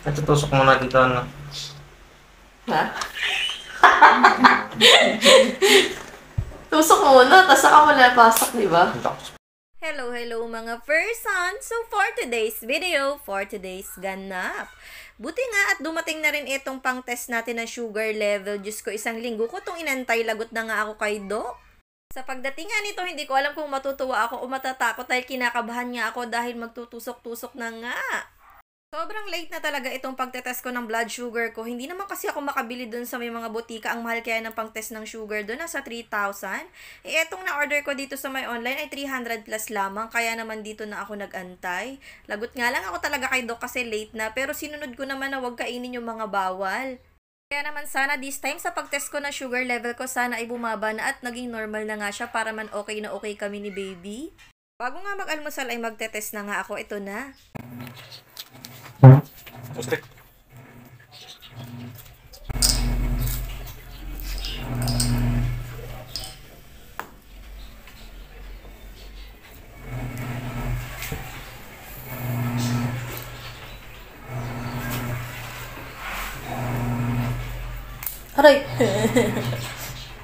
Ito, tusok muna dito, ano. Ha? Tusok muna, tapos saka mo napasok, di ba? Hello, hello mga person! So for today's video, for today's ganap. Buti nga at dumating na rin itong pang-test natin ng sugar level. Diyos ko, isang linggo ko itong inantay. Lagot na nga ako kay Doc. Sa pagdating nga nito, hindi ko alam kung matutuwa ako o matatakot dahil kinakabahan nga ako dahil magtutusok-tusok na nga. Sobrang late na talaga itong pagtetest ko ng blood sugar ko. Hindi naman kasi ako makabili dun sa may mga botika. Ang mahal kaya ng pang-test ng sugar dun, nasa 3,000. Eh, etong na-order ko dito sa may online ay 300 plus lamang. Kaya naman dito na ako nag-antay. Lagot nga lang ako talaga kay Doc kasi late na. Pero sinunod ko naman na huwag kainin yung mga bawal. Kaya naman sana this time sa pag-test ko na sugar level ko sana ay bumaba na at naging normal na nga siya para man okay na okay kami ni baby. Bago nga mag-almusal ay magte-test na nga ako. Ito na. Aray!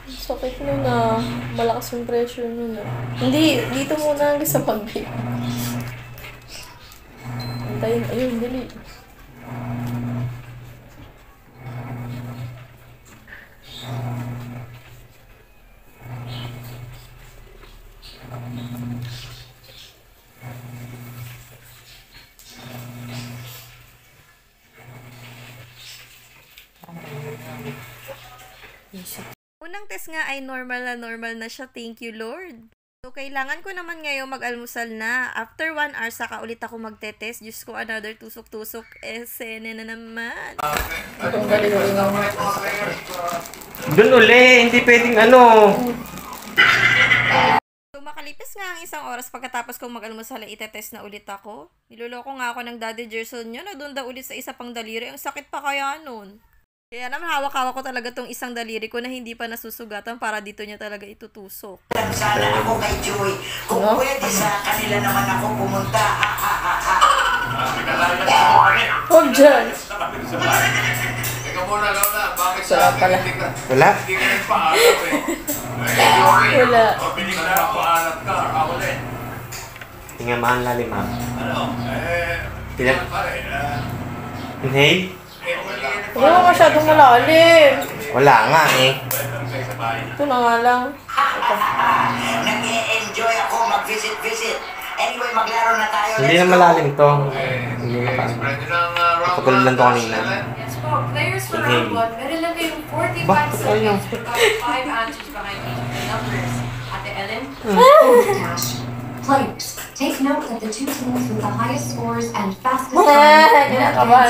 Sakit nun ah. Malakas yung pressure nun ah. Hindi, dito muna hanggang sa pag-vape. Antayin, ayun, dali. Unang test nga ay normal na normal na siya. Thank you, Lord. So, kailangan ko naman ngayon mag-almusal na. After one hour, saka ulit ako magte-test. Diyos ko, another tusok-tusok. Esene na naman. Doon uli, hindi pwedeng ano. So, makalipis nga ang isang oras pagkatapos kong mag-almusal ay itetest na ulit ako. Niloloko nga ako ng daddy Gerson nyo na doon daw ulit sa isa pang daliri. Ang sakit pa kaya nun. Kaya naman hawak-hawak ko talaga tong isang daliri ko na hindi pa nasusugatan para dito niya talaga itutusok. sana ako kay Joy. Kung No? pwede sa kanila naman ako pumunta. Huwag dyan! Teka muna, Lola. Bakit Sarap sa pala. Wala. Wala. Mahal lalim ha. Ano? Eh, Pinag- pare. Inhale? Wala. Huwag naman masyadong malalim. Wala nga eh. Ito na nga lang. Nag-e-enjoy ako mag-visit-visit. Anyway, maglaro na tayo. Hindi na malalim to. Hindi na pa. spread nyo ng uh, round Patuloy lang to kanina. seven. Yes po, players for Okay. round 1, meron lang kayong 45 Bakit ayaw? seconds to got 5 answers behind each of the numbers. Ate Ellen? Dash. Players, take note that the two teams with the highest scores and fastest Ah,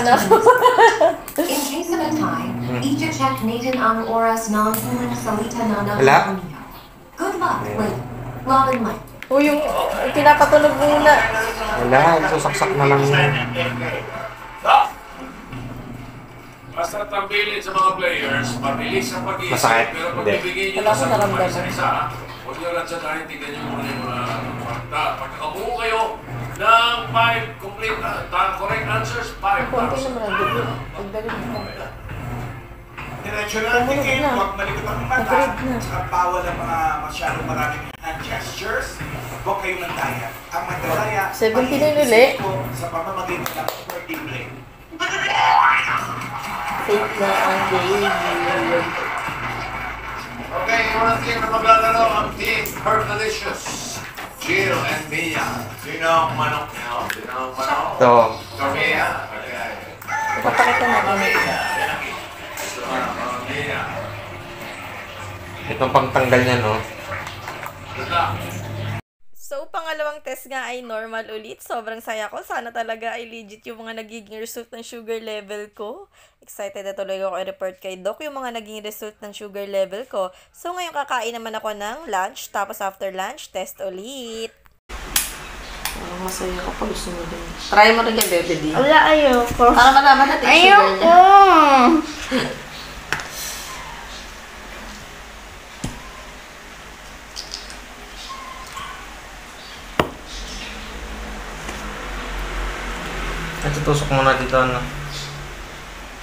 times kinakabahan ako. In case of a tie, each check Nathan ang oras ng unang salita na. Antonio. Good luck with Love and Light. O yung, pinapatunog muna. Wala, susaksak na lang yan. Basta tangbilin sa mga players, mabilis ang pag-iisip, Masakit? pero Hindi. pagbibigay nyo sa naramdaman. isa-isa, huwag nyo lang siya dahil tignan nyo muna yung mga fakta. Pagkakabuo kayo ng 5 complete, uh, correct answers, 5 Konti naman ang dugo. Pagdaling mo. Diretso lang tingin, na. huwag malikot ang mata, na. saka bawal ang mga masyadong maraming hand gestures, huwag kayong mandaya. Ang mandalaya, 17 na yun sa pamamagitan ng birthday play. Fake na ang baby. Okay, unang team na maglalaro ang team Herbalicious. Jill and Mia. Sino ang manok niyo? Sino ang manok? Ito. So, Mia. Okay. Papakita ang Mia. Itong pangtanggal niya no. Good luck. Pangalawang test nga ay normal ulit. Sobrang saya ko. Sana talaga ay legit yung mga nagiging result ng sugar level ko. Excited na tuloy ako i-report kay Doc yung mga naging result ng sugar level ko. So, ngayon kakain naman ako ng lunch. Tapos after lunch, test ulit. Parang masaya ka pa. Gusto mo din. Try mo rin kay Bebe D. Wala, ayoko. Para malaman natin yung sugar Ayoko! niya. Ito, tusok muna dito, ano.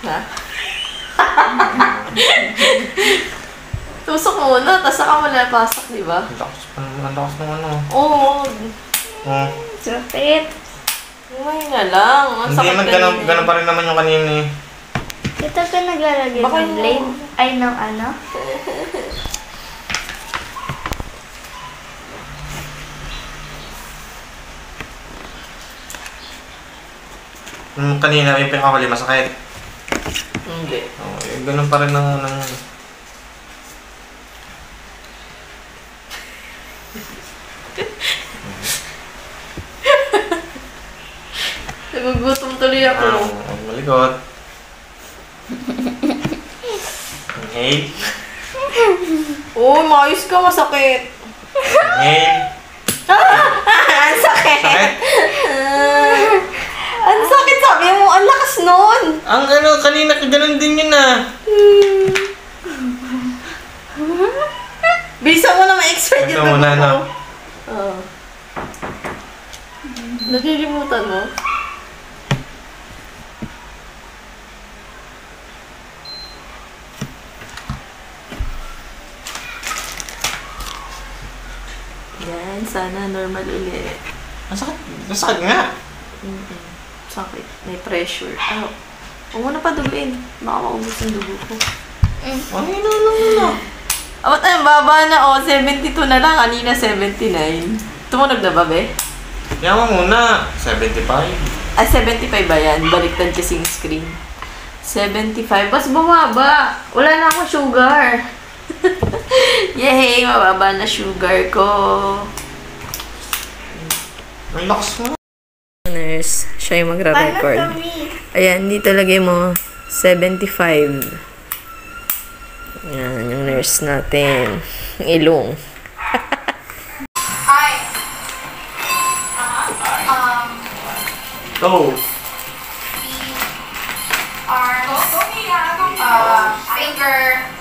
Ha? Tusok muna, tapos saka mo lapasok, di ba? Ang lakas, ang lakas ng ano. Oo. Oh. Sakit. Umay nga lang. Ang Hindi sakit man, ganun, kanina. ganun pa rin naman yung kanina eh. Ito ka naglalagay Baka ng yung- blade? Ay, ng ano? Yung kanina, yung pinakahuli, masakit. Hindi. Oh, eh, ganun pa rin ng, ng Nagugutom tuloy ako. ah, ang malikot. Inhale. Oo, oh, maayos ka, masakit. Inhale. ang sakit. Sakit. ang sakit, sabi mo, ang lakas nun. Ang ano, kanina, ganun din yun ah. Bisa mo na ma-expert yung dugo muna, ko. no? Oo. Nakilimutan mo? Yan, sana normal ulit. Ang sakit. Ang sakit nga. Mm-mm. Sakit. May pressure. Ah, huwag mo na paduguin. Baka maubos yung dugo ko. Ang ino lang na. Abot ay, baba na oh. 72 na lang. Kanina 79. Tumunog na ba, be? Yaman muna. 75. Ah, 75 ba yan? Baliktad kasi yung screen. 75. Bas bumaba. Wala na akong sugar. Yay! Mababa na sugar ko. Ang lakas mo. Siya yung magra-record. Ayan, dito lagay mo 75. Yan, yung nurse natin. Yung ilong. Go. Arms. Uh, finger.